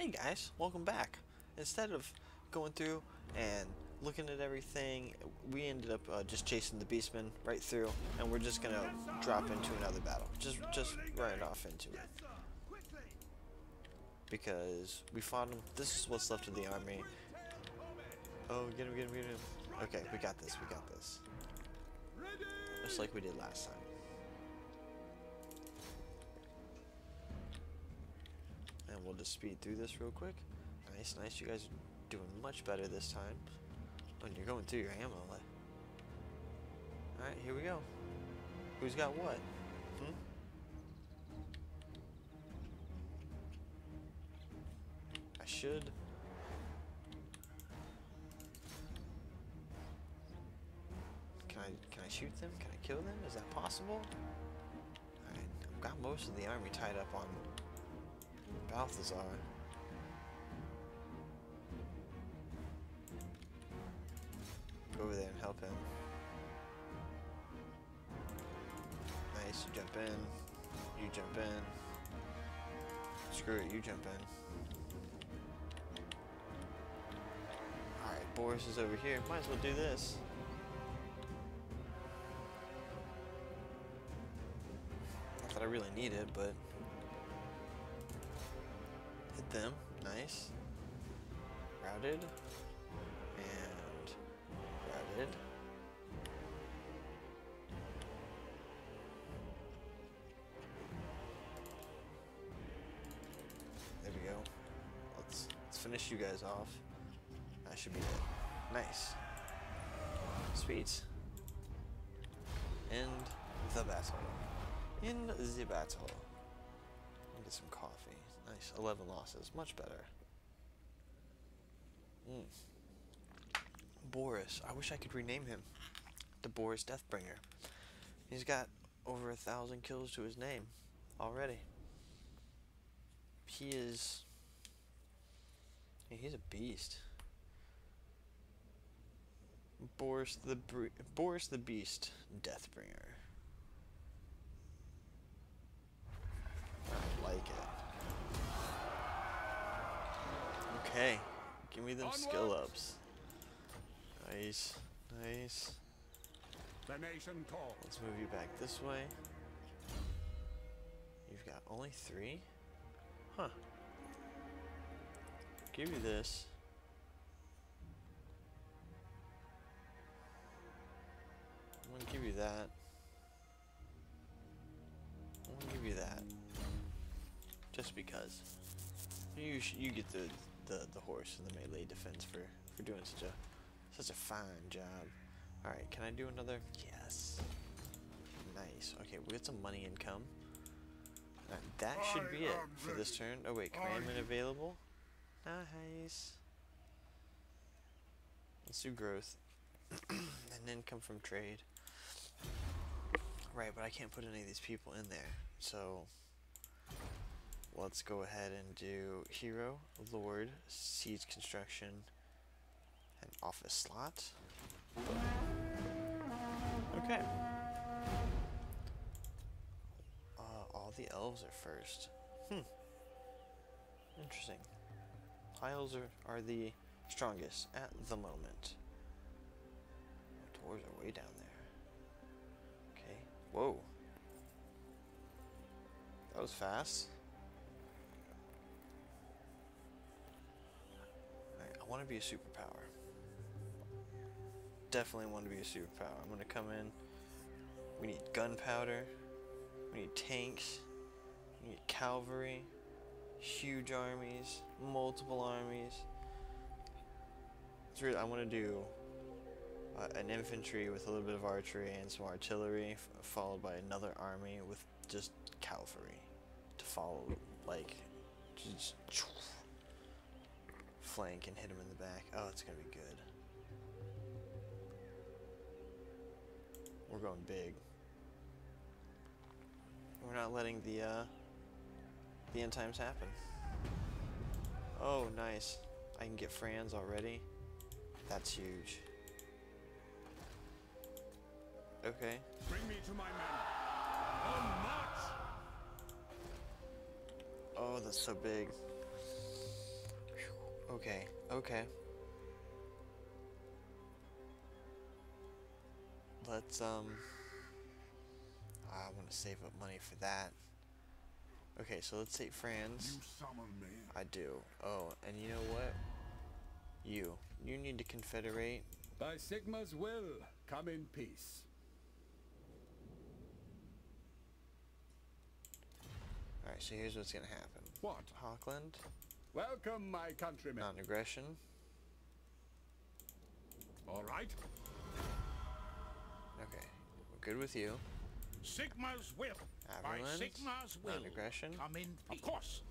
Hey guys, welcome back. Instead of going through and looking at everything, we ended up uh, just chasing the beastmen right through, and we're just gonna drop into another battle. Just, just right off into it. Because we fought him. This is what's left of the army. Oh, get him, get him, get him. Okay, we got this, we got this. Just like we did last time. We'll just speed through this real quick. Nice, nice. You guys are doing much better this time. When you're going through your ammo. Alright, here we go. Who's got what? Hmm? I should. Can I can I shoot them? Can I kill them? Is that possible? Alright, I've got most of the army tied up on Balthasar. Go over there and help him. Nice, you jump in. You jump in. Screw it, you jump in. Alright, Boris is over here. Might as well do this. Not that I really need it, but them. Nice. Routed. And routed. There we go. Let's let's finish you guys off. That should be it. Nice. Sweet. End the battle. In the battle. Some coffee. Nice. 11 losses. Much better. Mm. Boris. I wish I could rename him. The Boris Deathbringer. He's got over a thousand kills to his name already. He is. He's a beast. Boris the Boris the Beast Deathbringer. I like it. Okay, give me them skill ups. Nice, nice. The nation calls. Let's move you back this way. You've got only three? Huh. Give you this. I'm gonna give you that. Just because. You you get the, the the horse and the melee defense for for doing such a such a fine job. All right, can I do another? Yes. Nice. Okay, we got some money income. That should be it for this turn. Oh wait, commandment available. Nice. Let's do growth. and income from trade. Right, but I can't put any of these people in there. So let's go ahead and do hero, lord, siege construction, and office slot. Okay. Uh, all the elves are first. Hmm. Interesting. Piles are, are the strongest at the moment. Dwarves are way down there. Okay. Whoa. That was fast. Want to be a superpower. Definitely want to be a superpower. I'm going to come in. We need gunpowder. We need tanks. We need cavalry. Huge armies. Multiple armies. It's really, I want to do uh, an infantry with a little bit of archery and some artillery, followed by another army with just cavalry to follow, like, just flank and hit him in the back. Oh, it's gonna be good. We're going big. We're not letting the uh, the end times happen. Oh, nice. I can get Franz already. That's huge. Okay. Bring me to my men. Oh, that's so big. Okay, okay. Let's, um... I want to save up money for that. Okay, so let's take me. I do. Oh, and you know what? You. You need to confederate. By Sigmar's will, come in peace. Alright, so here's what's gonna happen. What? Hochland, Welcome, my countrymen. non-aggression. All right. Okay, we're good with you. Sigmar's will. By Sigmar's will. non-aggression. Come in peace. Of course.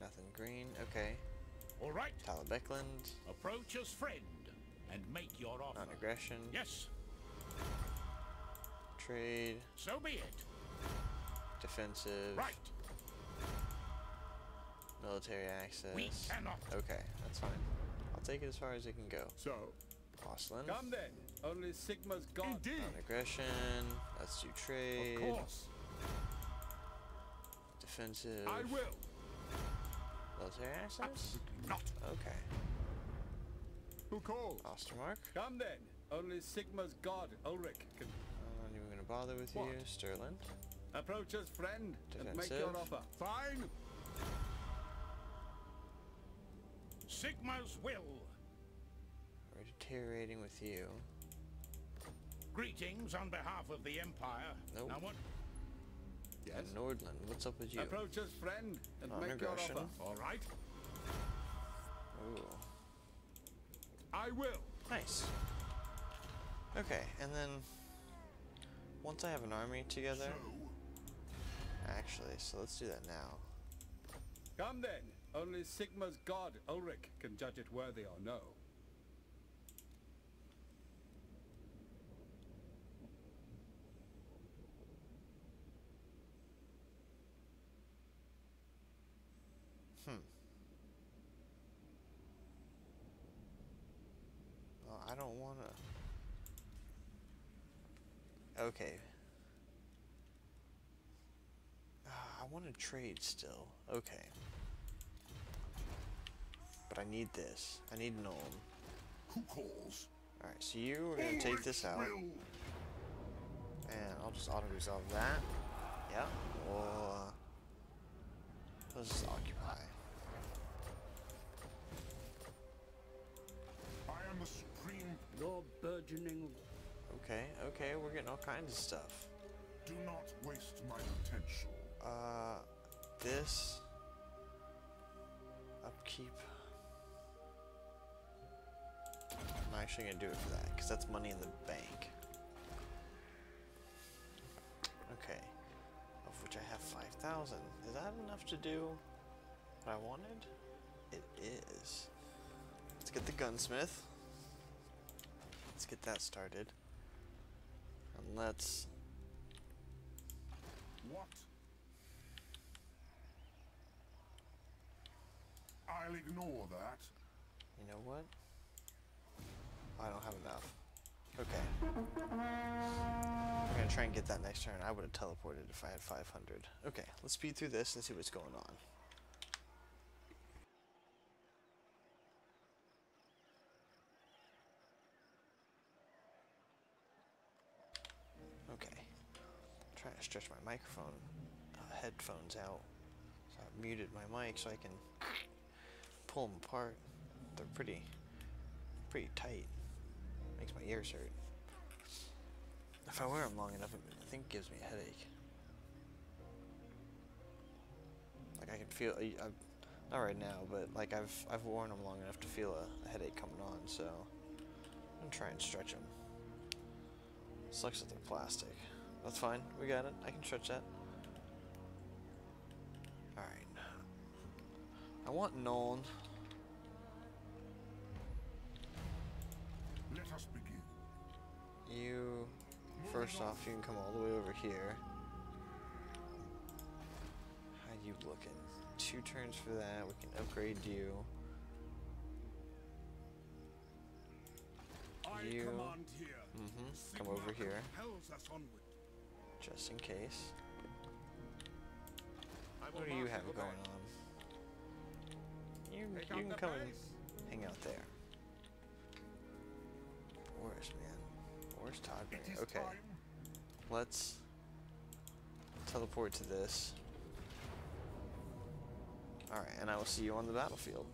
Nothing green. Okay. All right. Talabecland, Approach as friend and make your offer. non-aggression. Yes, Trade, so be it. defensive, Right. Military access. We cannot. Okay, that's fine. I'll take it as far as it can go. So, Porcelain, come then. Only Sigmar's God. Indeed. non-aggression. Let's do trade. Of course. Defensive. I will. Military access. Absolutely not. Okay. Who calls? Ostermark. Come then. Only Sigmar's God, Ulric, can I'm not even gonna bother with What? you. Stirland. approach as friend and make your offer. Fine. Sigmar's will. We're deteriorating with you. Greetings on behalf of the Empire. Nope. Now what? Yes. And Nordland, what's up with you? Approach as friend and oh, make your offer. All right. Ooh. I will. Nice. Okay, and then once I have an army together, actually, so let's do that now. Come then. Only Sigmar's God, Ulric, can judge it worthy or no. Hmm. Well, I don't want to. Okay. Ah, I want to trade still. Okay. But I need this. I need Nuln. Who calls? Alright, so you are going to take this out. And I'll just auto-resolve that. Yeah. We'll, uh, let's just occupy. I am the supreme. Your burgeoning. Okay, okay, we're getting all kinds of stuff. Do not waste my potential. Uh, this upkeep. I'm actually gonna do it for that because that's money in the bank. Okay, of which I have five thousand. Is that enough to do what I wanted? It is. Let's get the gunsmith. Let's get that started. And let's What? I'll ignore that. You know what? I don't have enough. Okay. We're gonna try and get that next turn. I would have teleported if I had 500. Okay, let's speed through this and see what's going on. Okay. I'm trying to stretch my microphone uh, headphones out. So I've muted my mic so I can pull them apart. They're pretty, pretty tight. Makes my ears hurt. If I wear them long enough, it, I think it gives me a headache. Like I can feel, I, I, not right now, but like I've I've worn them long enough to feel a, a headache coming on. So I'm gonna try and stretch them. Sucks that they're plastic. That's fine. We got it. I can stretch that. All right. I want Nuln. Us begin. You, first off, you can come all the way over here. How you looking? Two turns for that. We can upgrade you. You- here. Mhm, come over here. compels us onward. Just in case. What do you have going on? Pick you can come and hang out there. Boris, man. Boris Togmere. Okay. Let's teleport to this. Alright, and I will see you on the battlefield.